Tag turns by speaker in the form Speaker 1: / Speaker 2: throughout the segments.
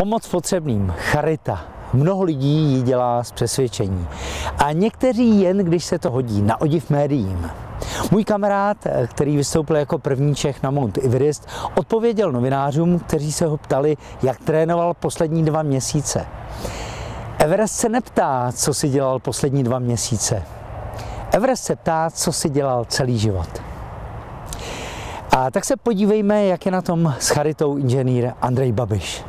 Speaker 1: Pomoc potřebným, charita. Mnoho lidí ji dělá z přesvědčení. A někteří jen, když se to hodí, na odiv médiím. Můj kamarád, který vystoupil jako první Čech na Mount Everest, odpověděl novinářům, kteří se ho ptali, jak trénoval poslední dva měsíce. Everest se neptá, co si dělal poslední dva měsíce. Everest se ptá, co si dělal celý život. A tak se podívejme, jak je na tom s charitou inženýr Andrej Babiš.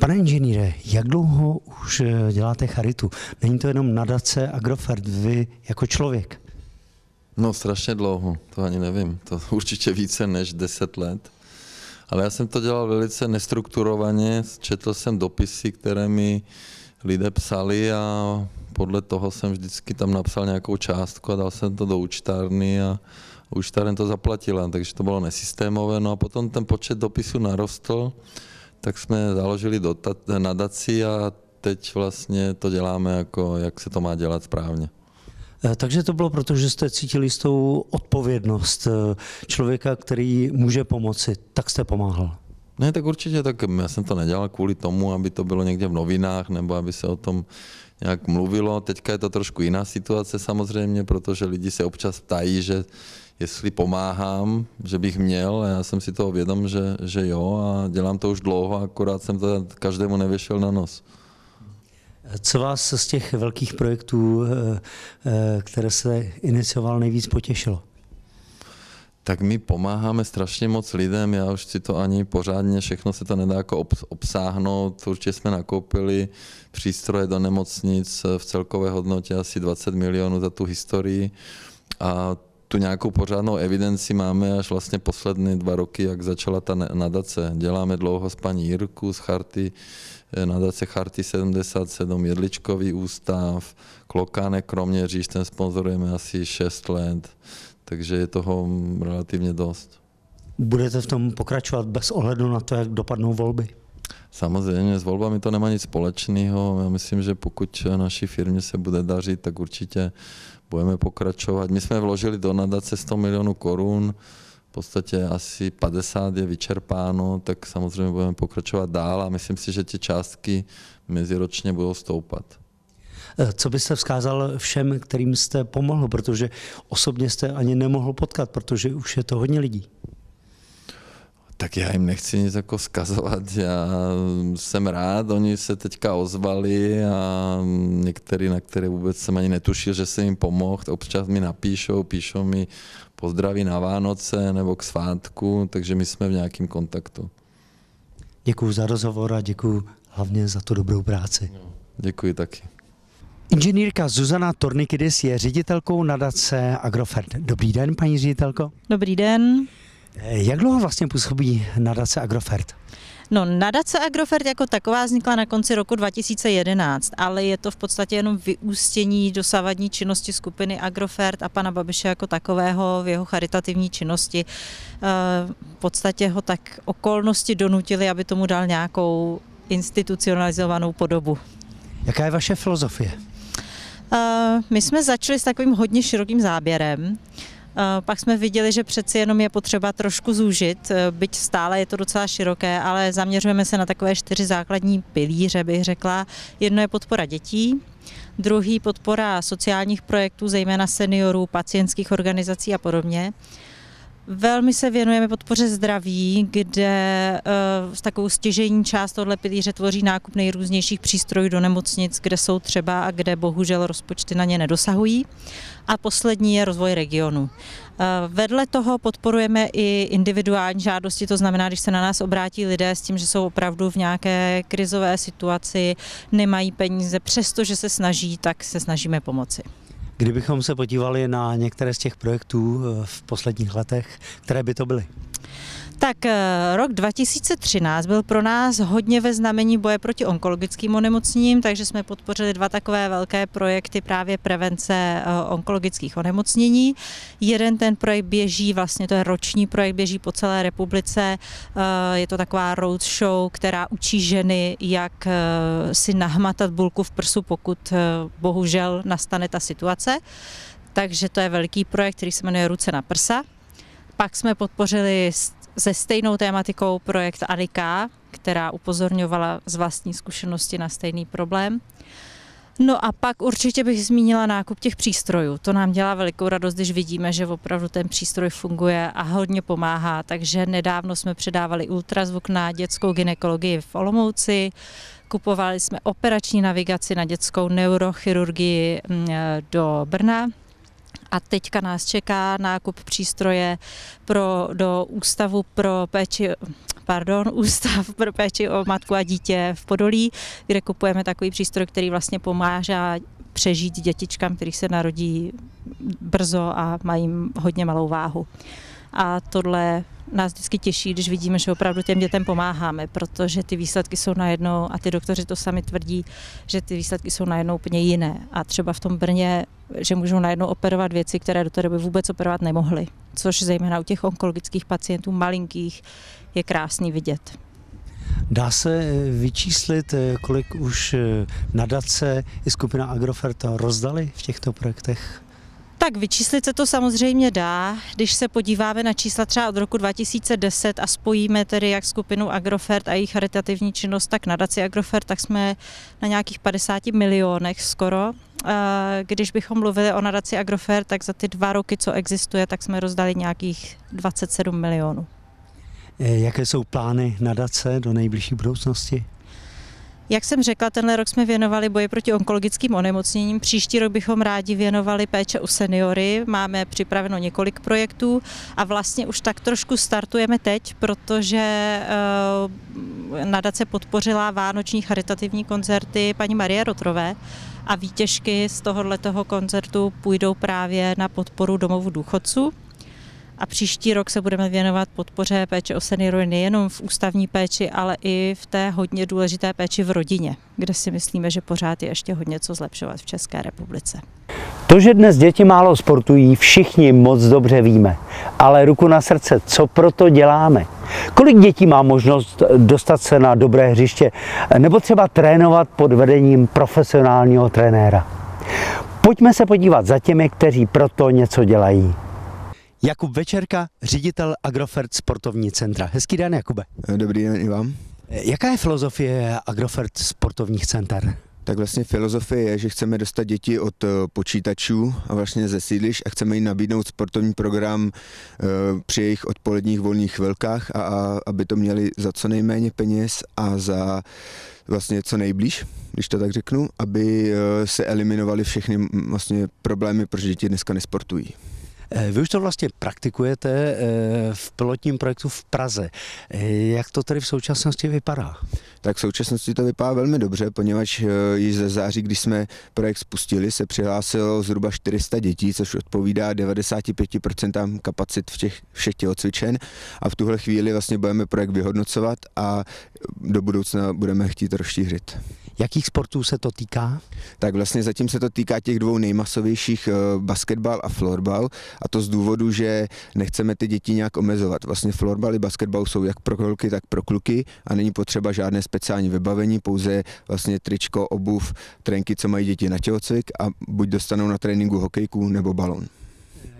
Speaker 1: Pane inženýre, jak dlouho už eh, děláte charitu? Není to jenom nadace Agrofert, vy jako člověk?
Speaker 2: No strašně dlouho, to ani nevím. To určitě více než 10 let. Ale já jsem to dělal velice nestrukturovaně. Četl jsem dopisy, které mi lidé psali a podle toho jsem vždycky tam napsal nějakou částku a dal jsem to do účtárny a účtáren to zaplatila, takže to bylo nesystémové. No a potom ten počet dopisů narostl tak jsme založili nadaci a teď vlastně to děláme, jako, jak se to má dělat správně.
Speaker 1: Eh, takže to bylo proto, že jste cítili jistou odpovědnost eh, člověka, který může pomoci, tak jste pomáhal.
Speaker 2: Ne, tak určitě, tak já jsem to nedělal kvůli tomu, aby to bylo někde v novinách, nebo aby se o tom nějak mluvilo. Teďka je to trošku jiná situace samozřejmě, protože lidi se občas ptají, že jestli pomáhám, že bych měl, a já jsem si toho vědom, že, že jo a dělám to už dlouho, akorát jsem to každému nevěšel na nos.
Speaker 1: Co vás z těch velkých projektů, eh, eh, které se inicioval, nejvíc potěšilo?
Speaker 2: Tak my pomáháme strašně moc lidem, já už si to ani pořádně, všechno se to nedá jako obsáhnout. Určitě jsme nakoupili přístroje do nemocnic v celkové hodnotě asi 20 milionů za tu historii a tu nějakou pořádnou evidenci máme až vlastně poslední dva roky, jak začala ta nadace. Děláme dlouho s paní Jirku z Charty, eh, nadace Charty 77, Jedličkový ústav, Klokánek Kroměříž, ten sponzorujeme asi 6 let, takže je toho relativně dost.
Speaker 1: Budete v tom pokračovat bez ohledu na to, jak dopadnou volby?
Speaker 2: Samozřejmě, s volbami to nemá nic společného. Já myslím, že pokud naší firmě se bude dařit, tak určitě budeme pokračovat. My jsme vložili do nadace 100 milionů korun, v podstatě asi 50 je vyčerpáno, tak samozřejmě budeme pokračovat dál a myslím si, že ty částky meziročně budou stoupat.
Speaker 1: Eh, co byste vzkázal všem, kterým jste pomohl, protože osobně jste ani nemohl potkat, protože už je to hodně lidí?
Speaker 2: Tak já jim nechci nic jako zkazovat, já jsem rád, oni se teďka ozvali a některý, na které vůbec jsem ani netušil, že jsem jim pomohl, občas mi napíšou, píšou mi pozdraví na Vánoce nebo k svátku, takže my jsme v nějakém kontaktu.
Speaker 1: Děkuji za rozhovor a děkuji hlavně za tu dobrou práci.
Speaker 2: děkuji taky.
Speaker 1: Inženýrka Zuzana Tornikidis je ředitelkou nadace Agrofert. Dobrý den, paní ředitelko.
Speaker 3: Dobrý den.
Speaker 1: Jak dlouho vlastně působí nadace Agrofert?
Speaker 3: No, nadace Agrofert jako taková vznikla na konci roku 2011, ale je to v podstatě jenom vyústění dosavadní činnosti skupiny Agrofert a pana Babiše jako takového v jeho charitativní činnosti. Eh, v podstatě ho tak okolnosti donutili, aby tomu dal nějakou institucionalizovanou podobu.
Speaker 1: Jaká je vaše filozofie?
Speaker 3: Eh, my jsme začali s takovým hodně širokým záběrem. Pak jsme viděli, že přeci jenom je potřeba trošku zúžit, e, byť stále je to docela široké, ale zaměřujeme se na takové čtyři základní pilíře, bych řekla. Jedno je podpora dětí, druhý podpora sociálních projektů, zejména seniorů, pacientských organizací a podobně. Velmi se věnujeme podpoře zdraví, kde uh, takovou stěžení část tohle pilíře tvoří nákup nejrůznějších přístrojů do nemocnic, kde jsou třeba a kde bohužel rozpočty na ně nedosahují. A poslední je rozvoj regionu. Uh, vedle toho podporujeme i individuální žádosti, to znamená, když se na nás obrátí lidé s tím, že jsou opravdu v nějaké krizové situaci, nemají peníze, přestože se snaží, tak se snažíme pomoci.
Speaker 1: Kdybychom se podívali na některé z těch projektů eh, v posledních letech, které by to byly?
Speaker 3: Tak eh, rok 2013 byl pro nás hodně ve znamení boje proti onkologickým onemocněním, takže jsme podpořili dva takové velké projekty právě prevence eh, onkologických onemocnění. Jeden ten projekt běží, vlastně to je roční projekt, běží po celé republice. Je to taková roadshow, která učí ženy, jak si nahmatat bulku v prsu, pokud bohužel nastane ta situace. Takže to je veliký projekt, který se jmenuje Ruce na prsa. Pak jsme podpořili se stejnou tématikou projekt Anika, která upozorňovala z vlastní zkušenosti na stejný problém. No a pak určitě bych zmínila nákup těch přístrojů. To nám dělá velikou radost, když vidíme, že opravdu ten přístroj funguje a hodně pomáhá. Takže nedávno jsme předávali ultrazvuk na dětskou ginekologii v Olomouci, kupovali jsme operační navigaci na dětskou neurochirurgii mm, do Brna, a teďka nás čeká nákup přístroje pro, do ústavu pro péči pardon, Ústav pro péči o matku a dítě v Podolí, kde kupujeme takový přístroj, který vlastně pomáhá přežít dětičkám, který se narodí brzo a mají hodně malou váhu. A tohle nás vždycky těší, když vidíme, že opravdu těm dětem pomáháme, protože ty výsledky jsou najednou, a ty doktoři to sami tvrdí, že ty výsledky jsou najednou úplně jiné. A třeba v tom Brně, že můžou najednou operovat věci, které do té doby vůbec operovat nemohly, což zejména u těch onkologických pacientů malinkých je krásný vidět.
Speaker 1: Dá se vyčíslit, kolik už nadace i skupina Agrofert rozdali v těchto projektech?
Speaker 3: Tak vyčíslit se to samozřejmě dá, když se podíváme na čísla třeba od roku 2010 a spojíme tedy jak skupinu Agrofert a jejich charitativní činnost, tak nadaci Agrofert, tak jsme na nějakých 50 milionech skoro. Když bychom mluvili o nadaci Agrofert, tak za ty dva roky, co existuje, tak jsme rozdali nějakých 27 milionů.
Speaker 1: Jaké jsou plány nadace do nejbližší budoucnosti?
Speaker 3: Jak jsem řekla, tenhle rok jsme věnovali boji proti onkologickým onemocněním. Příští rok bychom rádi věnovali péče u seniory. Máme připraveno několik projektů a vlastně už tak trošku startujeme teď, protože eh, nadace podpořila vánoční charitativní koncerty paní Marie Rotrové a výtěžky z tohoto koncertu půjdou právě na podporu domovu důchodců a příští rok se budeme věnovat podpoře péče o seniory nejenom v ústavní péči, ale i v té hodně důležité péči v rodině, kde si myslíme, že pořád je ještě hodně co zlepšovat v České republice.
Speaker 1: To, že dnes děti málo sportují, všichni moc dobře víme. Ale ruku na srdce, co proto děláme? Kolik dětí má možnost dostat se na dobré hřiště nebo třeba trénovat pod vedením profesionálního trenéra? Pojďme se podívat za těmi, kteří proto něco dělají. Jakub Večerka, ředitel Agrofert Sportovní centra. Hezký den, Jakube.
Speaker 4: Dobrý den i vám.
Speaker 1: Jaká je filozofie Agrofert Sportovních center?
Speaker 4: Tak vlastně filozofie je, že chceme dostat děti od eh, počítačů a vlastně ze sídliš a chceme jim nabídnout sportovní program eh, při jejich odpoledních volných chvilkách a, a aby to měli za co nejméně peněz a za vlastně co nejblíž, když to tak řeknu, aby eh, se eliminovaly všechny vlastně problémy, proč děti dneska nesportují.
Speaker 1: Eh, vy už to vlastně praktikujete eh, v pilotním projektu v Praze. Eh, jak to tedy v současnosti vypadá?
Speaker 4: Tak v současnosti to vypadá velmi dobře, poněvadž již ze září, když jsme projekt spustili, se přihlásilo zhruba 400 dětí, což odpovídá 95% kapacit v těch všech tělocvičen a v tuhle chvíli vlastně budeme projekt vyhodnocovat a do budoucna budeme chtít rozšířit.
Speaker 1: Jakých sportů se to týká?
Speaker 4: Tak vlastně zatím se to týká těch dvou nejmasovějších basketbal a florbal a to z důvodu, že nechceme ty děti nějak omezovat. Vlastně florbal i basketbal jsou jak pro holky, tak pro kluky a není potřeba žádné speciální vybavení, pouze vlastně tričko, obuv, trenky, co mají děti na tělocvik a buď dostanou na tréninku hokejku nebo balon.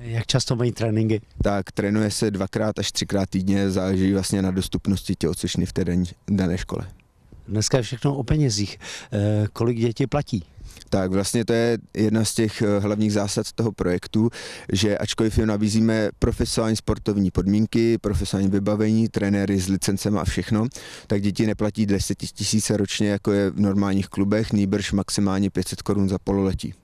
Speaker 1: Jak často mají tréninky?
Speaker 4: Tak trénuje se dvakrát až třikrát týdně, záleží vlastně na dostupnosti tělocvičny v té dané škole.
Speaker 1: Dneska je všechno o penězích. Eh, kolik děti platí?
Speaker 4: Tak vlastně to je jedna z těch eh, hlavních zásad toho projektu, že ačkoliv jim nabízíme profesionální sportovní podmínky, profesionální vybavení, trenéry s licencem a všechno, tak děti neplatí 10 tisíce ročně, jako je v normálních klubech, nýbrž maximálně 500 korun za pololetí.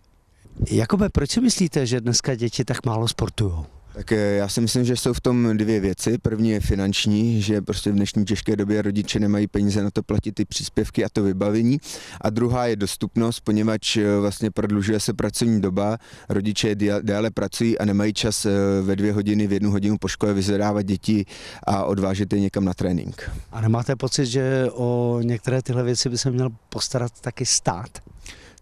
Speaker 1: Jakobe, proč si myslíte, že dneska děti tak málo sportují?
Speaker 4: Tak eh, já si myslím, že jsou v tom dvě věci. První je finanční, že prostě v dnešní těžké době rodiče nemají peníze na to platit ty příspěvky a to vybavení. A druhá je dostupnost, poněvadž eh, vlastně prodlužuje se pracovní doba, rodiče déle pracují a nemají čas eh, ve dvě hodiny, v jednu hodinu po škole vyzvedávat děti a odvážet je někam na trénink.
Speaker 1: A nemáte pocit, že o některé tyhle věci by se měl postarat taky stát?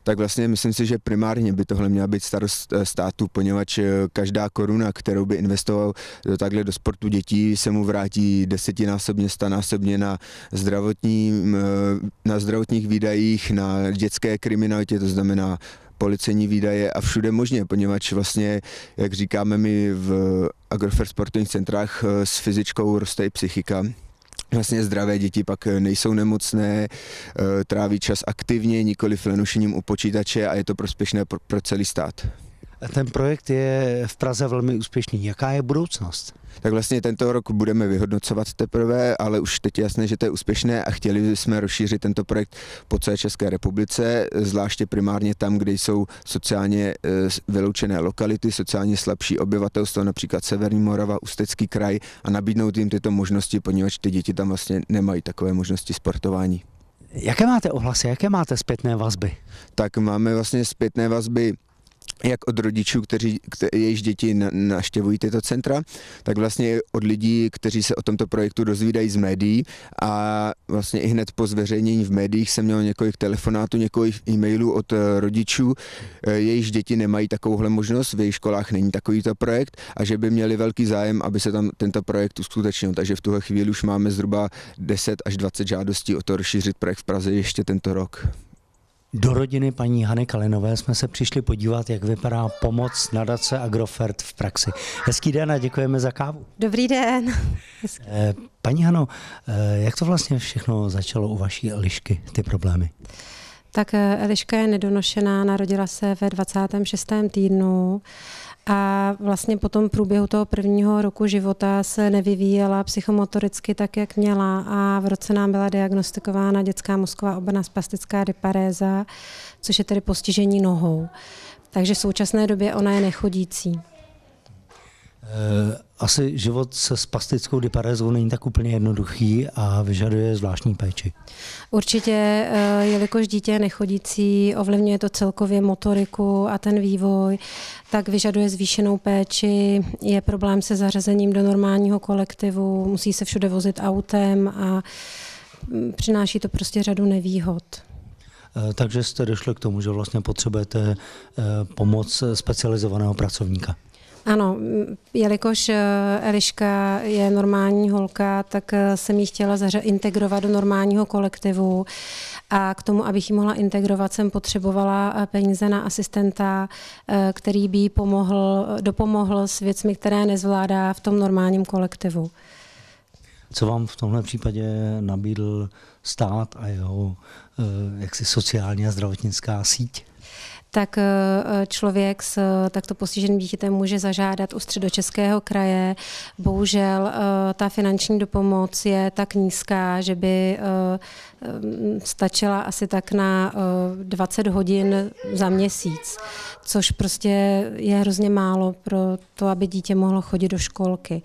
Speaker 4: Tak vlastně myslím si, že primárně by tohle měla být starost eh, státu, poněvadž eh, každá koruna, kterou by investoval do takhle do sportu dětí, se mu vrátí desetinásobně, stanásobně na, zdravotní, eh, na zdravotních výdajích, na dětské kriminalitě, to znamená policejní výdaje a všude možně, poněvadž vlastně, jak říkáme my v Agrofert sportovních centrách, s fyzičkou roste i psychika Vlastně zdravé děti pak nejsou nemocné, tráví čas aktivně, nikoli lenušením u počítače a je to prospěšné pro, pro celý stát.
Speaker 1: Ten projekt je v Praze velmi úspěšný. Jaká je budoucnost?
Speaker 4: Tak vlastně tento rok budeme vyhodnocovat teprve, ale už teď je jasné, že to je úspěšné a chtěli jsme rozšířit tento projekt po celé České republice, zvláště primárně tam, kde jsou sociálně eh, vyloučené lokality, sociálně slabší obyvatelstvo, například Severní Morava, Ústecký kraj a nabídnout jim tyto možnosti, poněvadž ty děti tam vlastně nemají takové možnosti sportování.
Speaker 1: Jaké máte ohlasy, jaké máte zpětné vazby?
Speaker 4: Tak máme vlastně zpětné vazby jak od rodičů, kteří, kte, jejichž děti naštěvují tyto centra, tak vlastně od lidí, kteří se o tomto projektu dozvídají z médií a vlastně i hned po zveřejnění v médiích jsem měl několik telefonátů, několik e-mailů od eh, rodičů, eh, jejichž děti nemají takovouhle možnost, v jejich školách není takovýto projekt a že by měli velký zájem, aby se tam tento projekt uskutečnil. Takže v tuhle chvíli už máme zhruba 10 až 20 žádostí o to rozšířit projekt v Praze ještě tento rok.
Speaker 1: Do rodiny paní Hany Kalinové jsme se přišli podívat, jak vypadá pomoc nadace Agrofert v praxi. Hezký den a děkujeme za kávu.
Speaker 5: Dobrý den.
Speaker 1: Eh, paní Hano, eh, jak to vlastně všechno začalo u vaší Elišky, ty problémy?
Speaker 5: Tak eh, Eliška je nedonošená, narodila se ve 26. týdnu a vlastně po tom průběhu toho prvního roku života se nevyvíjela psychomotoricky tak, jak měla a v roce nám byla diagnostikována dětská mozková obrna spastická diparéza, což je tedy postižení nohou. Takže v současné době ona je nechodící.
Speaker 1: Eh, asi život se spastickou diparézou není tak úplně jednoduchý a vyžaduje zvláštní péči.
Speaker 5: Určitě, eh, jelikož dítě je nechodící, ovlivňuje to celkově motoriku a ten vývoj, tak vyžaduje zvýšenou péči, je problém se zařazením do normálního kolektivu, musí se všude vozit autem a mm, přináší to prostě řadu nevýhod.
Speaker 1: Eh, takže jste došli k tomu, že vlastně potřebujete pomoc specializovaného pracovníka.
Speaker 5: Ano, jelikož eh, Eliška je normální holka, tak eh, jsem ji chtěla integrovat do normálního kolektivu a k tomu, abych ji mohla integrovat, jsem potřebovala eh, peníze na asistenta, který by jí pomohl, dopomohl s věcmi, které nezvládá v tom normálním kolektivu.
Speaker 1: Co vám v tomhle případě nabídl stát a jeho jaksi sociální a zdravotnická síť?
Speaker 5: Tak eh, člověk s eh, takto postiženým dítětem může zažádat u středočeského kraje. Bohužel eh, ta finanční dopomoc je tak nízká, že by stačila asi tak na 20 hodin za měsíc, což prostě je hrozně málo pro to, aby dítě mohlo chodit do školky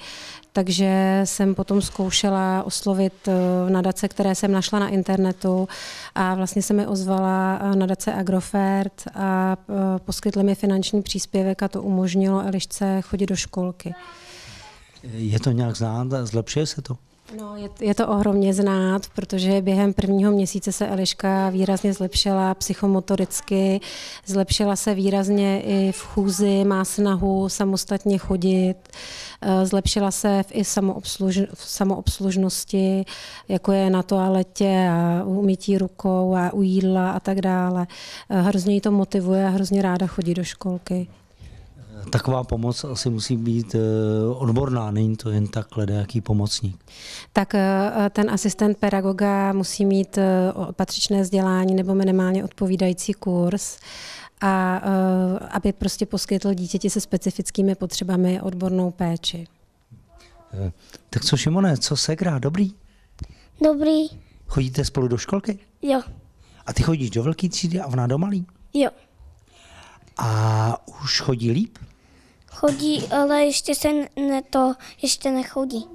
Speaker 5: takže jsem potom zkoušela oslovit eh, nadace, které jsem našla na internetu a vlastně se mi ozvala eh, nadace Agrofert a eh, poskytli mi finanční příspěvek a to umožnilo Elišce chodit do školky.
Speaker 1: Je to nějak znát? Zlepšuje se to?
Speaker 5: No, je, je to ohromně znát, protože během prvního měsíce se Eliška výrazně zlepšila psychomotoricky, zlepšila se výrazně i v chůzi, má snahu samostatně chodit, eh, zlepšila se v i samoobsluž, v samoobslužnosti, jako je na toaletě a umytí rukou a u jídla a tak dále. Eh, hrozně jí to motivuje a hrozně ráda chodí do školky
Speaker 1: taková pomoc asi musí být eh, odborná, není to jen takhle nějaký pomocník.
Speaker 5: Tak eh, ten asistent pedagoga musí mít eh, patřičné vzdělání nebo minimálně odpovídající kurz a aby prostě poskytl dítěti se specifickými potřebami odbornou péči.
Speaker 1: Tak co Šimone, co Segra, dobrý?
Speaker 6: Dobrý.
Speaker 1: Chodíte spolu do školky?
Speaker 6: Jo.
Speaker 1: A ty chodíš do velké třídy a ona do malý?
Speaker 6: Jo.
Speaker 1: A už chodí líp?
Speaker 6: Chodí, ale ještě se ne to, ještě nechodí.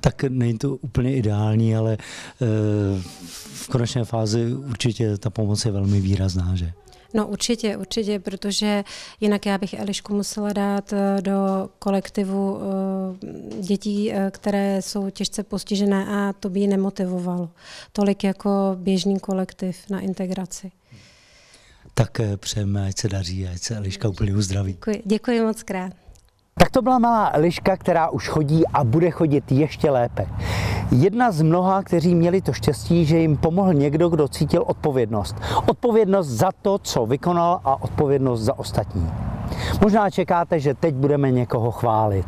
Speaker 1: Tak není to úplně ideální, ale eh, v konečné fázi určitě ta pomoc je velmi výrazná, že?
Speaker 5: No určitě, určitě, protože jinak já bych Elišku musela dát eh, do kolektivu eh, dětí, které jsou těžce postižené a to by ji nemotivovalo. Tolik jako běžný kolektiv na integraci
Speaker 1: tak eh, přejeme, ať se daří, ať se Eliška úplně uzdraví.
Speaker 5: Děkuji, děkuji moc krát.
Speaker 1: Tak to byla malá Eliška, která už chodí a bude chodit ještě lépe. Jedna z mnoha, kteří měli to štěstí, že jim pomohl někdo, kdo cítil odpovědnost. Odpovědnost za to, co vykonal a odpovědnost za ostatní. Možná čekáte, že teď budeme někoho chválit.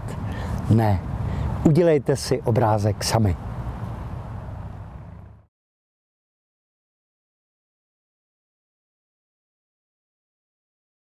Speaker 1: Ne. Udělejte si obrázek sami.